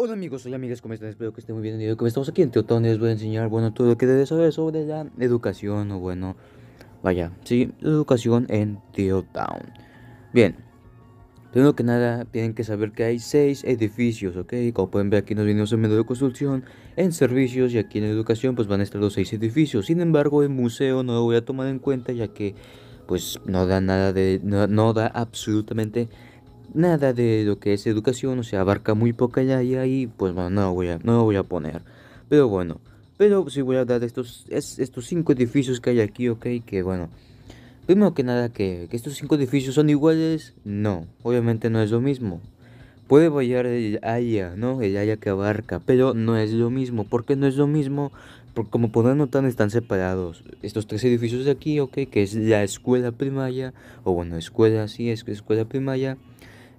Hola amigos, hola amigas, ¿cómo están? Espero que estén muy bien. Y como estamos aquí en Teotón, les voy a enseñar, bueno, todo lo que debes saber sobre la educación, o bueno, vaya, sí, educación en Teotown. Bien, primero que nada, tienen que saber que hay seis edificios, ¿ok? Como pueden ver aquí nos venimos en medio de construcción, en servicios y aquí en educación, pues van a estar los seis edificios. Sin embargo, en museo no lo voy a tomar en cuenta, ya que, pues, no da nada de, no, no da absolutamente nada de lo que es educación, o sea, abarca muy poca ya y ahí, pues bueno, no lo voy a, no lo voy a poner. Pero bueno, pero sí voy a dar estos, estos cinco edificios que hay aquí, ok, que bueno. Primero que nada, que, que estos cinco edificios son iguales, no, obviamente no es lo mismo. Puede variar el área, ¿no? El área que abarca, pero no es lo mismo. ¿Por qué no es lo mismo? Porque como podrán notar, están separados. Estos tres edificios de aquí, ok, que es la escuela primaria, o bueno, escuela, sí, es escuela primaria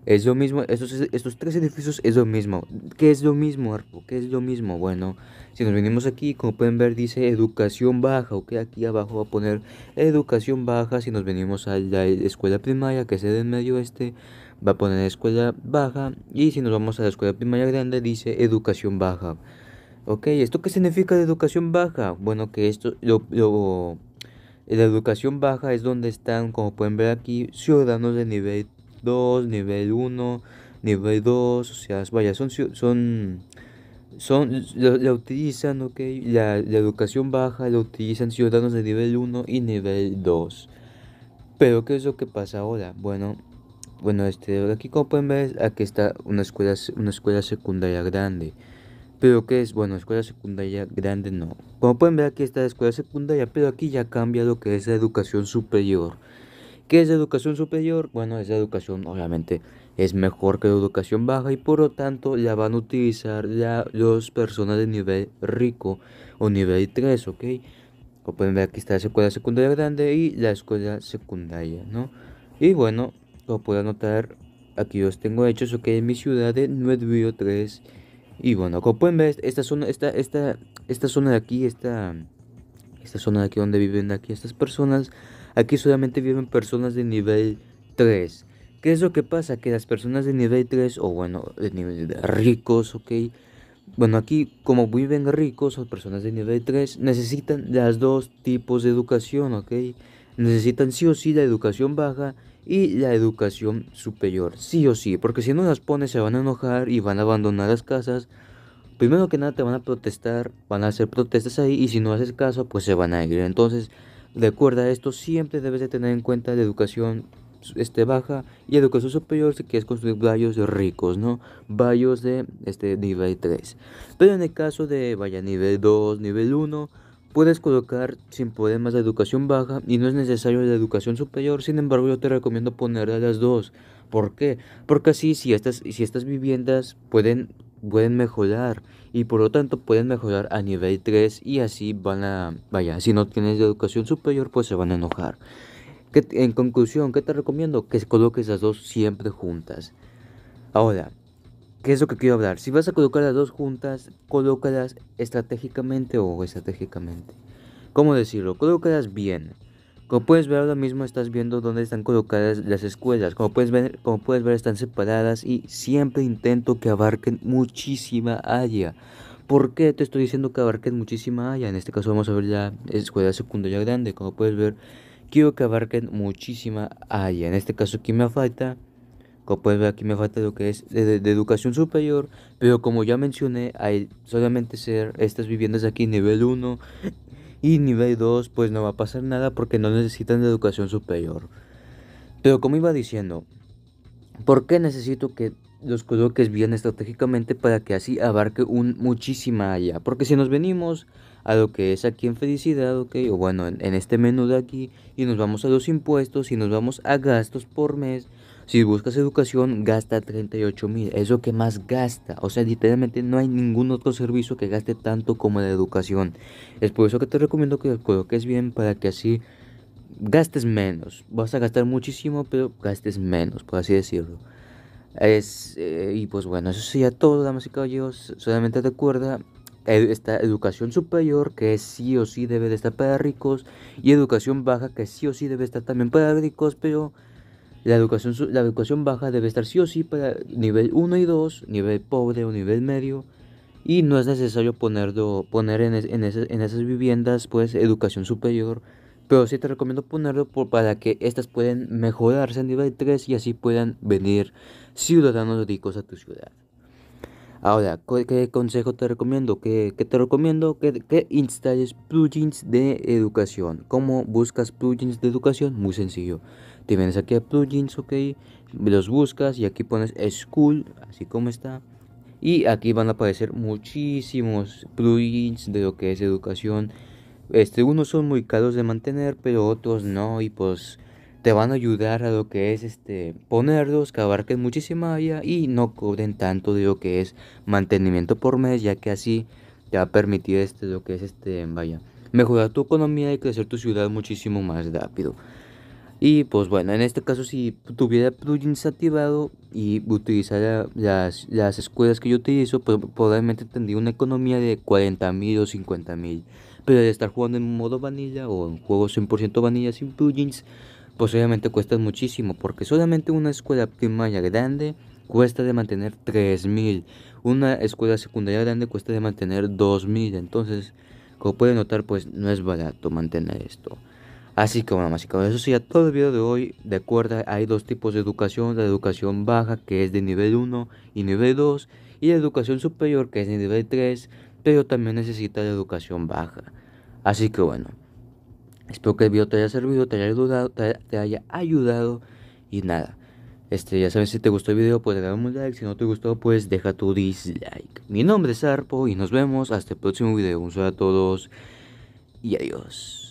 es lo mismo, estos, estos tres edificios es lo mismo. ¿Qué es lo mismo, Arco? ¿Qué es lo mismo? Bueno, si nos venimos aquí, como pueden ver, dice educación baja, ok, aquí abajo va a poner educación baja. Si nos venimos a la escuela primaria, que es el en medio este, va a poner escuela baja. Y si nos vamos a la escuela primaria grande, dice educación baja. Ok, ¿esto qué significa de educación baja? Bueno, que esto, lo, lo, la educación baja es donde están, como pueden ver aquí, ciudadanos de nivel 2, nivel 1, nivel 2, o sea, vaya, son, son, son, la, utilizan, ok, la, educación baja la utilizan ciudadanos de nivel 1 y nivel 2. Pero, ¿qué es lo que pasa ahora? Bueno, bueno, este, aquí como pueden ver, aquí está una escuela, una escuela secundaria grande. Pero ¿qué es? Bueno, escuela secundaria grande no. Como pueden ver aquí está la escuela secundaria, pero aquí ya cambia lo que es la educación superior. ¿Qué es educación superior? Bueno, esa educación obviamente es mejor que la educación baja y por lo tanto la van a utilizar ya las personas de nivel rico o nivel 3, ¿ok? Como pueden ver aquí está la escuela secundaria grande y la escuela secundaria, ¿no? Y bueno, como pueden notar, aquí los tengo hechos, ok, en mi ciudad de 9 3. Y bueno, como pueden ver, esta zona, esta, esta, esta zona de aquí, esta, esta zona de aquí donde viven aquí estas personas, Aquí solamente viven personas de nivel 3. ¿Qué es lo que pasa? Que las personas de nivel 3, o bueno, de nivel de ricos, ok. Bueno, aquí como viven ricos o personas de nivel 3, necesitan las dos tipos de educación, ok. Necesitan sí o sí la educación baja y la educación superior, sí o sí, porque si no las pones se van a enojar y van a abandonar las casas. Primero que nada te van a protestar, van a hacer protestas ahí y si no haces caso pues se van a ir. Entonces Recuerda esto, siempre debes de tener en cuenta la educación este, baja y educación superior si quieres construir vallos ricos, ¿no? Vallos de este nivel 3. Pero en el caso de vaya nivel 2, nivel 1, puedes colocar sin problemas la educación baja y no es necesario la educación superior. Sin embargo, yo te recomiendo poner a las dos. ¿Por qué? Porque así si estas, si estas viviendas pueden pueden mejorar y por lo tanto pueden mejorar a nivel 3 y así van a, vaya, si no tienes educación superior pues se van a enojar. en conclusión, ¿qué te recomiendo? Que coloques las dos siempre juntas. Ahora, ¿qué es lo que quiero hablar? Si vas a colocar las dos juntas, colócalas estratégicamente o estratégicamente. ¿Cómo decirlo? Colócalas bien. Como puedes ver ahora mismo estás viendo dónde están colocadas las escuelas. Como puedes ver, como puedes ver están separadas y siempre intento que abarquen muchísima área. ¿Por qué te estoy diciendo que abarquen muchísima área? En este caso vamos a ver la escuela secundaria grande. Como puedes ver, quiero que abarquen muchísima área. En este caso aquí me falta, como puedes ver aquí me falta lo que es de, de educación superior. Pero como ya mencioné, hay solamente ser estas viviendas aquí nivel 1 y nivel 2 pues no va a pasar nada porque no necesitan de educación superior. Pero como iba diciendo, ¿por qué necesito que los coloques bien estratégicamente para que así abarque un muchísima área? Porque si nos venimos a lo que es aquí en felicidad, ok, o bueno, en, en este menú de aquí, y nos vamos a los impuestos y nos vamos a gastos por mes, si buscas educación, gasta 38 mil. Es lo que más gasta. O sea, literalmente no hay ningún otro servicio que gaste tanto como la educación. Es por eso que te recomiendo que lo coloques bien para que así gastes menos. Vas a gastar muchísimo, pero gastes menos, por así decirlo. Es, eh, y pues bueno, eso sería todo, damas y caballeros. Solamente recuerda esta educación superior que sí o sí debe de estar para ricos y educación baja que sí o sí debe estar también para ricos, pero La educación, la educación baja debe estar sí o sí para nivel 1 y 2, nivel pobre o nivel medio. Y no es necesario ponerlo, poner en, en, en esas viviendas pues educación superior. Pero sí te recomiendo ponerlo por, para que estas puedan mejorarse a nivel 3 y así puedan venir ciudadanos ricos a tu ciudad. Ahora, ¿qué consejo te recomiendo? ¿Qué, te recomiendo? Que, instales plugins de educación. ¿Cómo buscas plugins de educación? Muy sencillo. Te vienes aquí a plugins, ok, los buscas y aquí pones school, así como está. Y aquí van a aparecer muchísimos plugins de lo que es educación. Este, unos son muy caros de mantener, pero otros no. Y pues te van a ayudar a lo que es este ponerlos que abarquen muchísima área y no cobren tanto de lo que es mantenimiento por mes ya que así te va a permitir este lo que es este vaya mejorar tu economía y crecer tu ciudad muchísimo más rápido y pues bueno en este caso si tuviera plugins activado y utilizara las, las escuelas que yo utilizo pues probablemente tendría una economía de 40 mil o 50 mil. Pero de estar jugando en modo vanilla o en juegos 100% vanilla sin plugins pues obviamente cuesta muchísimo, porque solamente una escuela primaria grande cuesta de mantener 3.000, una escuela secundaria grande cuesta de mantener 2.000, entonces, como pueden notar, pues no es barato mantener esto. Así que bueno, básicamente eso sería todo el video de hoy. De acuerdo, hay dos tipos de educación, la educación baja que es de nivel 1 y nivel 2 y la educación superior que es de nivel 3, pero también necesita la educación baja. Así que bueno. Espero que el video te haya servido, te haya ayudado, te haya ayudado y nada. Este, ya sabes, si te gustó el video, pues dale un like. Si no te gustó, pues deja tu dislike. Mi nombre es Arpo y nos vemos hasta el próximo video. Un saludo a todos y adiós.